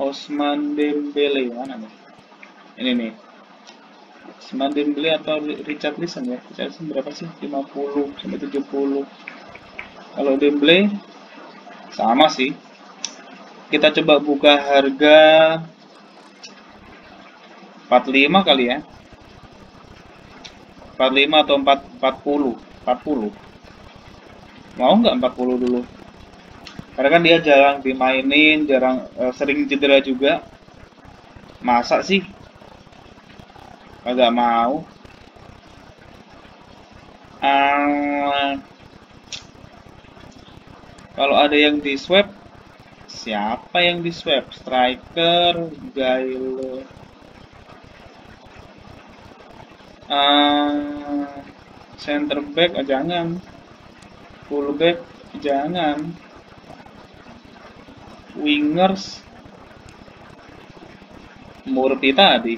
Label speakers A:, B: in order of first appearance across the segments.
A: Osman Dembele mana nih? Ini nih. Osman Dembele atau Richard Lison ya? Richard Lison berapa sih? 50 sampai 70. Kalau Dembele sama sih. Kita coba buka harga 45 kali ya. 45 atau 4, 40 40 mau nggak 40 dulu karena kan dia jarang dimainin jarang uh, sering cedera juga. Masa sih? Agak mau. Uh, kalau ada yang di swap siapa yang di swap striker Gail uh, center back oh, jangan. Full back jangan wingers. Murti tadi.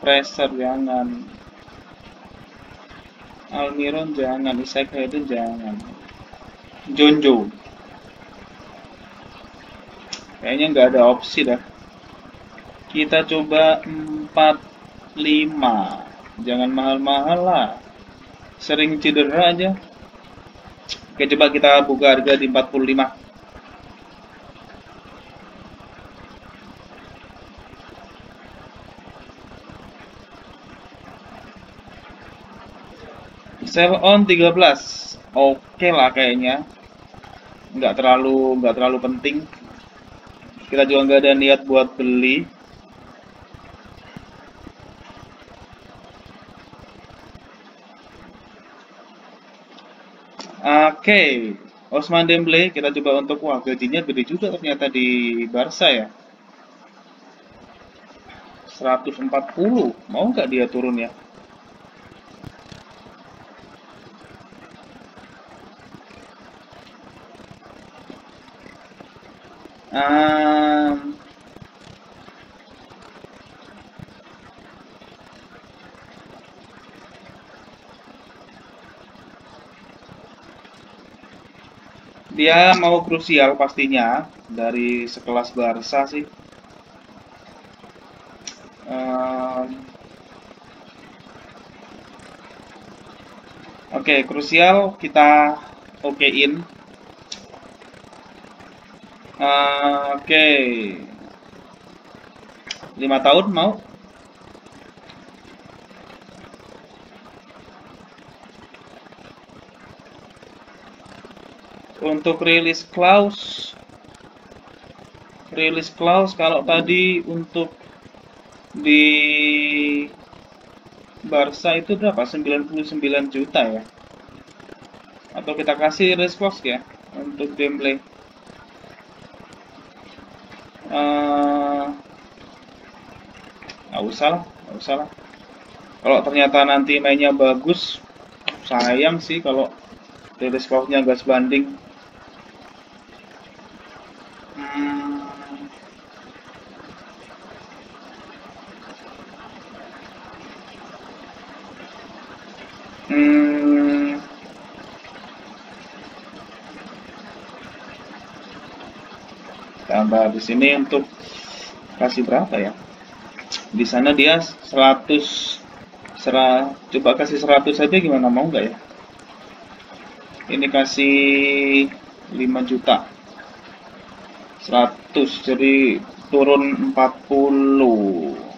A: Pressure jangan. Almiron jangan Isaac Hayden jangan. Jonjo. Kayaknya nggak ada opsi dah. Kita coba 45 jangan mahal-mahal lah. Sering cedera aja. Oke coba kita buka harga di 45 sell on 13 oke lah kayaknya. Nggak terlalu nggak terlalu penting. Kita juga nggak ada niat buat beli. Oke okay. Osman Dembele kita coba untuk wah gajinya gede juga ternyata di Barca ya. 140 mau nggak dia turun ya Um, dia mau krusial pastinya dari sekelas Barca sih. Um, Oke, okay, krusial kita okein Oke. Okay. 5 tahun mau? Untuk rilis clause rilis clause kalau tadi untuk di Barca itu berapa? 99 juta ya. Atau kita kasih rilis ya untuk Dembele. Eh, nggak usah lah nggak usah lah kalau ternyata nanti mainnya bagus sayang sih kalau rilis nya nggak sebanding. Hmm. Tambah di sini untuk kasih berapa ya? Di sana dia 100 serah coba kasih 100 saja gimana mau nggak ya? Ini kasih 5 juta. 100 jadi turun 40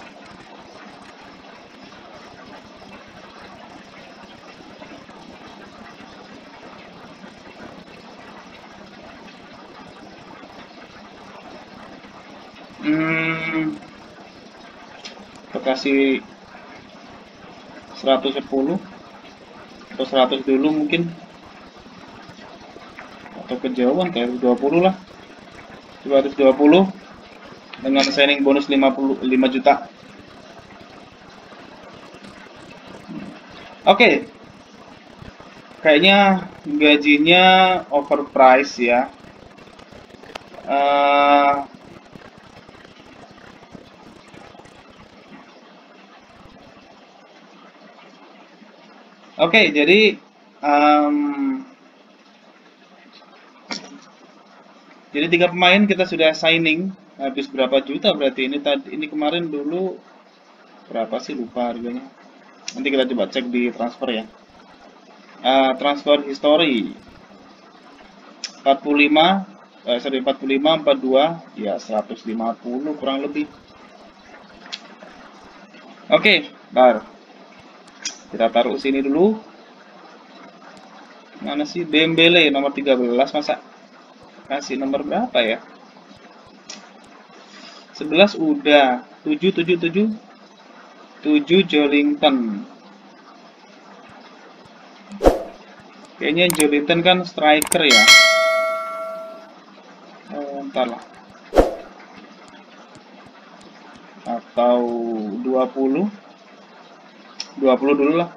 A: hmm, kasih 110 atau 100 dulu mungkin. Atau kejauhan kayak 20 lah. 220 dengan signing bonus 55 juta. Oke. Okay. kayaknya gajinya overpriced ya. Uh, Oke, okay, jadi um, jadi tiga pemain kita sudah signing. Habis berapa juta berarti? Ini tadi ini kemarin dulu berapa sih? Lupa harganya. Nanti kita coba cek di transfer ya. Uh, transfer history. 45 eh, sorry 45 42 ya 150 kurang lebih. Oke okay, bar kita taruh sini dulu. Mana sih? Dembele nomor 13 masa? Kasih nomor berapa ya? 11 udah. 7 7 7 7 Jolington kayaknya Jolington kan striker ya. Oh, entar lah. Atau 20 20 dulu lah